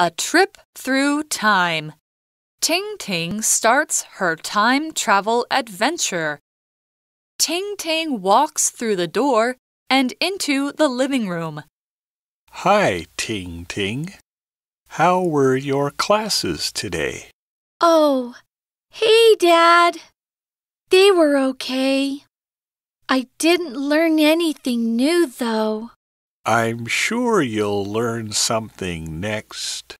A trip through time. Ting Ting starts her time travel adventure. Ting Ting walks through the door and into the living room. Hi, Ting Ting. How were your classes today? Oh, hey, Dad. They were okay. I didn't learn anything new, though. I'm sure you'll learn something next.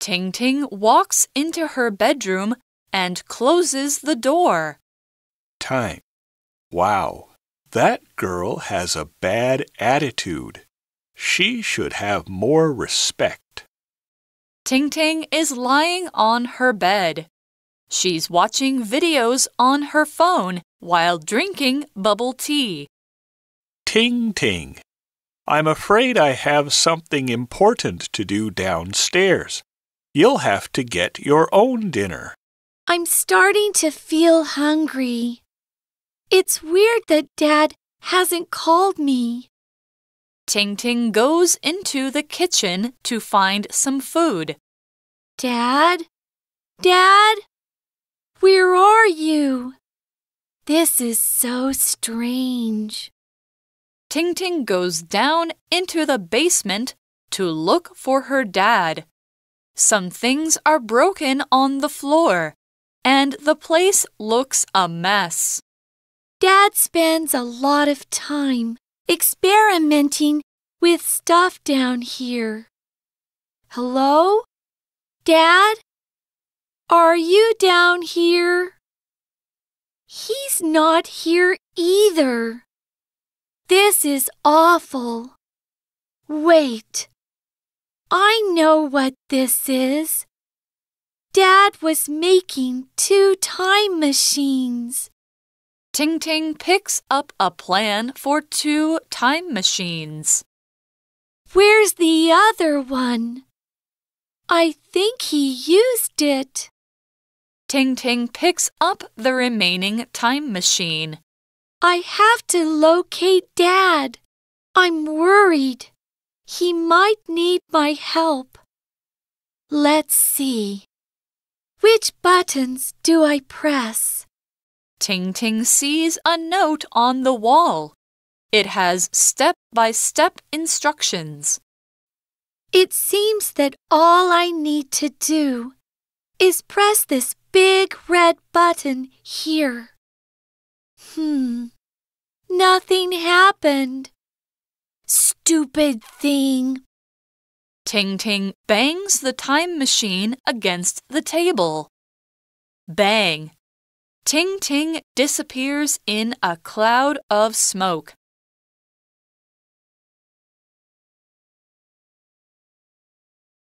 Ting Ting walks into her bedroom and closes the door. Time. Wow, that girl has a bad attitude. She should have more respect. Ting Ting is lying on her bed. She's watching videos on her phone while drinking bubble tea. Ting Ting. I'm afraid I have something important to do downstairs. You'll have to get your own dinner. I'm starting to feel hungry. It's weird that Dad hasn't called me. Ting Ting goes into the kitchen to find some food. Dad? Dad? Where are you? This is so strange. Ting Ting goes down into the basement to look for her dad. Some things are broken on the floor, and the place looks a mess. Dad spends a lot of time experimenting with stuff down here. Hello? Dad? Are you down here? He's not here either. This is awful. Wait. I know what this is. Dad was making two time machines. Ting Ting picks up a plan for two time machines. Where's the other one? I think he used it. Ting Ting picks up the remaining time machine. I have to locate Dad. I'm worried. He might need my help. Let's see. Which buttons do I press? Ting Ting sees a note on the wall. It has step by step instructions. It seems that all I need to do is press this big red button here. Hmm. Nothing happened. Stupid thing. Ting Ting bangs the time machine against the table. Bang! Ting Ting disappears in a cloud of smoke.